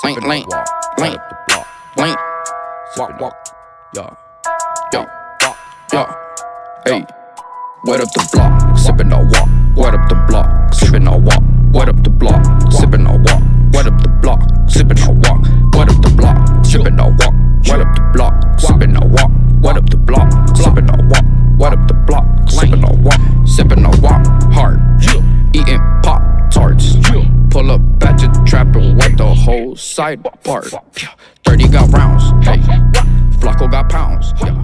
Link, link, link, link. Walk, walk, yeah, yeah, yeah. Hey, wet up the block, sippin' on walk. Wet up the block, sippin' on walk. Wet up the block, sippin' on walk. Wet up the block, sippin' on walk. Wet up the block, sippin' on walk. Wet up the block, sippin' on walk. Wet up the block, sippin' on walk. Wet up the block, sippin' on walk. Sippin' on walk, hard. Eating side apart. 30 got rounds, hey. Flacco got pounds, yeah.